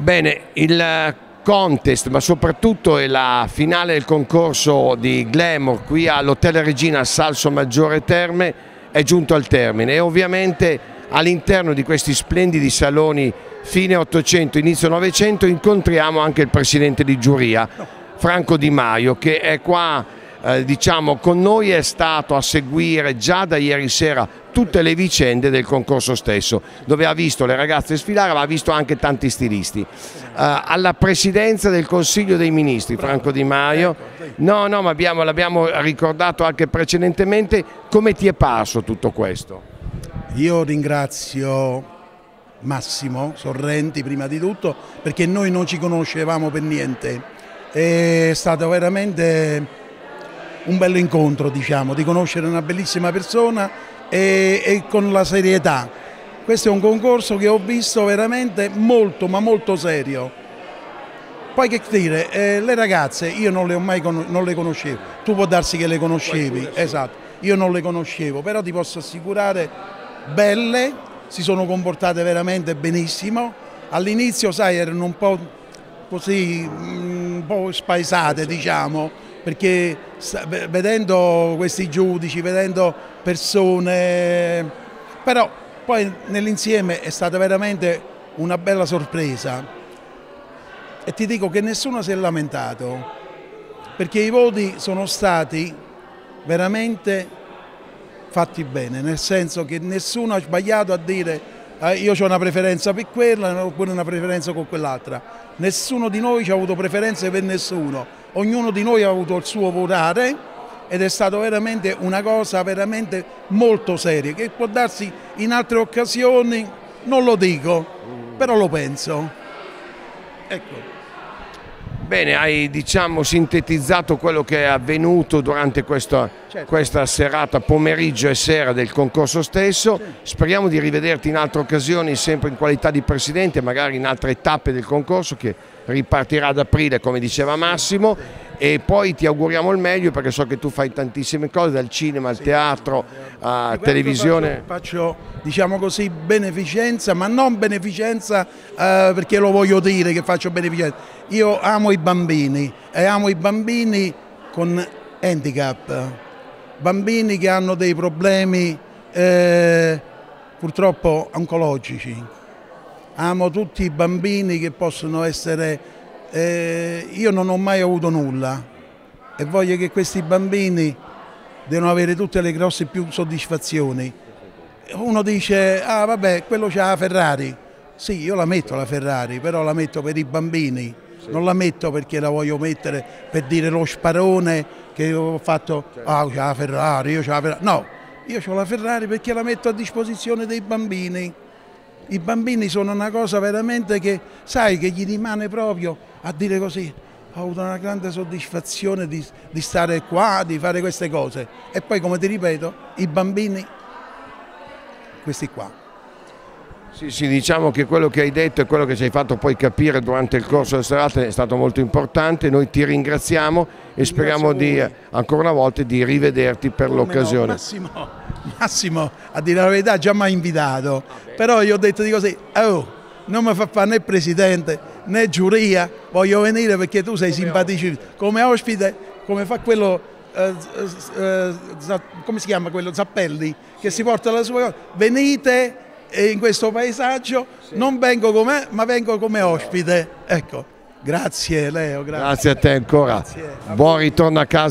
Bene, il contest, ma soprattutto la finale del concorso di Glamour qui all'Hotel Regina Salso Maggiore Terme è giunto al termine. E ovviamente all'interno di questi splendidi saloni fine 800, inizio 900 incontriamo anche il presidente di giuria Franco Di Maio che è qua eh, diciamo, con noi è stato a seguire già da ieri sera tutte le vicende del concorso stesso, dove ha visto le ragazze sfilare ma ha visto anche tanti stilisti. Eh, alla presidenza del Consiglio dei Ministri, Franco Di Maio, ecco, no, no, ma l'abbiamo ricordato anche precedentemente, come ti è parso tutto questo? Io ringrazio Massimo Sorrenti prima di tutto perché noi non ci conoscevamo per niente, è stato veramente un bello incontro, diciamo, di conoscere una bellissima persona e, e, con la serietà. Questo è un concorso che ho visto veramente molto, ma molto serio. Poi che dire, eh, le ragazze io non le ho mai non le conoscevo, tu può darsi che le conoscevi, esatto, io non le conoscevo, però ti posso assicurare belle, si sono comportate veramente benissimo. All'inizio, sai, erano un po' così, mm, un po' spaesate, diciamo, perché vedendo questi giudici, vedendo persone, però poi nell'insieme è stata veramente una bella sorpresa e ti dico che nessuno si è lamentato perché i voti sono stati veramente fatti bene, nel senso che nessuno ha sbagliato a dire eh, io ho una preferenza per quella oppure una preferenza con quell'altra. Nessuno di noi ha avuto preferenze per nessuno, ognuno di noi ha avuto il suo votare ed è stata veramente una cosa veramente molto seria che può darsi in altre occasioni, non lo dico, però lo penso. Ecco. Bene, hai diciamo, sintetizzato quello che è avvenuto durante questa, certo. questa, serata, pomeriggio e sera del concorso stesso. Sì. Speriamo di rivederti in altre occasioni, sempre in qualità di presidente, magari in altre tappe del concorso che ripartirà ad aprile, come diceva Massimo e poi ti auguriamo il meglio perché so che tu fai tantissime cose dal cinema al teatro a televisione. faccio, faccio, diciamo così beneficenza ma non beneficenza eh, perché lo voglio dire che faccio beneficenza. Io amo i bambini e amo i bambini con handicap. Bambini che hanno dei problemi eh, purtroppo oncologici. Amo tutti i bambini che possono essere eh, io non ho mai avuto nulla e voglio che questi bambini devono avere tutte le grosse più soddisfazioni. Uno dice, ah vabbè, quello c'ha la Ferrari. Sì, io la metto la Ferrari, però la metto per i bambini, sì. non la metto perché la voglio mettere per dire lo sparone che ho fatto, ah c'ha la Ferrari, io c'ho la Ferrari. No, io ho la Ferrari perché la metto a disposizione dei bambini. I bambini sono una cosa veramente che, sai, che gli rimane proprio a dire così, ho avuto una grande soddisfazione di, di, stare qua, di fare queste cose. E poi, come ti ripeto, i bambini, questi qua. Sì, sì, diciamo che quello che hai detto e quello che ci hai fatto poi capire durante il corso della serata è stato molto importante. Noi ti ringraziamo e speriamo di, ancora una volta di rivederti per l'occasione. No, Massimo, Massimo, a dire la verità, già mi ha invitato, però io ho detto di così, oh, non mi fa fare né presidente né giuria, voglio venire perché tu sei simpatico come ospite, come fa quello, eh, eh, come si chiama quello, Zappelli, che si porta la sua cosa, venite in questo paesaggio, sì. non vengo come ma vengo come ospite. Ecco, grazie Leo. Grazie, grazie a te ancora. Grazie. Buon ritorno a casa.